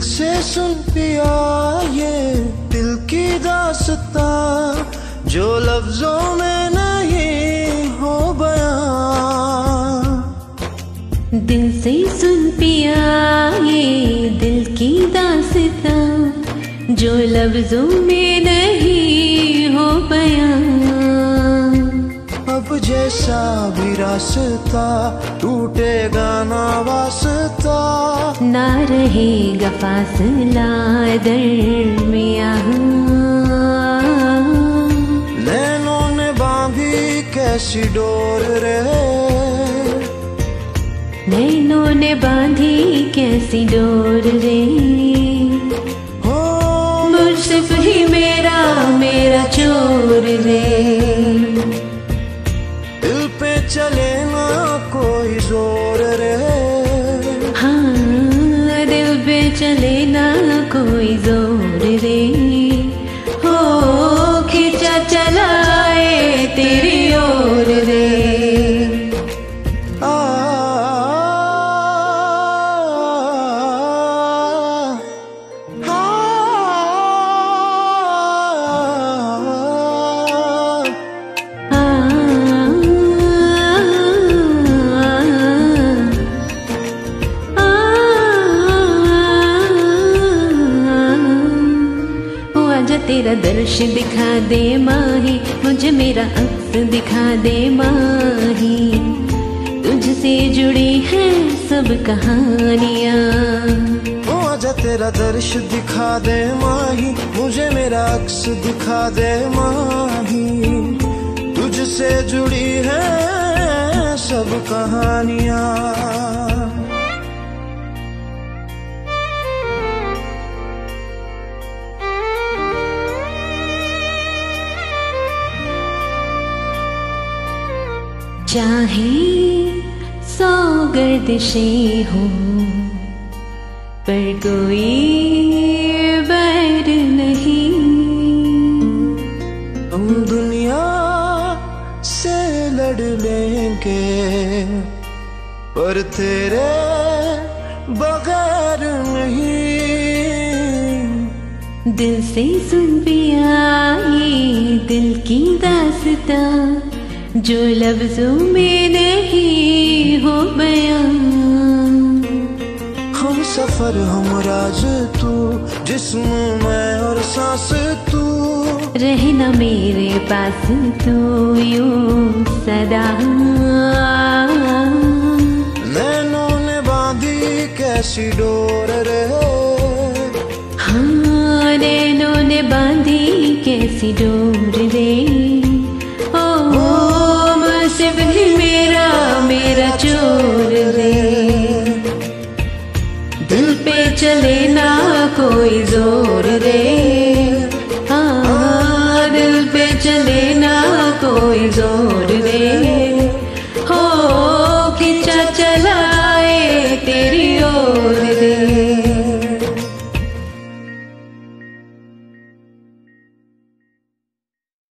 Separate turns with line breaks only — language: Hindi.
सुन पिया ये दिल की दासता, जो लफ्जों में नहीं हो बया।
दिल से सुन पिया ये दिल की दासता, जो लफ्जों में नहीं हो बयां।
जैसा भी रास्ता टूटेगा ना वास्ता।
ना रहेगा फासला दरमिया
नैनों ने बांधी कैसी डोर रे।
नैनों ने बांधी कैसी डोर रे।
चले ना कोई ज़ोर रे।
हाँ दिल पे चले ना कोई ज़ोर। तेरा दर्श दिखा दे माही, मुझे मेरा अक्स दिखा दे माही। तुझसे जुड़ी है सब कहानियाँ।
आजा तेरा दर्श दिखा दे माही, मुझे मेरा अक्स दिखा दे माही। तुझसे जुड़ी है सब कहानियाँ।
चाहे सौ गर्दिशें हो पर कोई बैर नहीं।
हम दुनिया से लड़ लेंगे पर तेरे बगैर नहीं।
दिल से सुन पिया ये दिल की दासता। जो लफ्जों में नहीं हो बयां
हम सफ़र हम राज तू जिस्म मैं और सांस तू।
रहना मेरे पास तू यूँ सदा।
नैनों ने बांधी कैसी डोर रे?
हाँ नैनों ने बांधी कैसी डोर रे? दिल पे चले ना कोई ज़ोर रे हाँ दिल पे चले ना कोई ज़ोर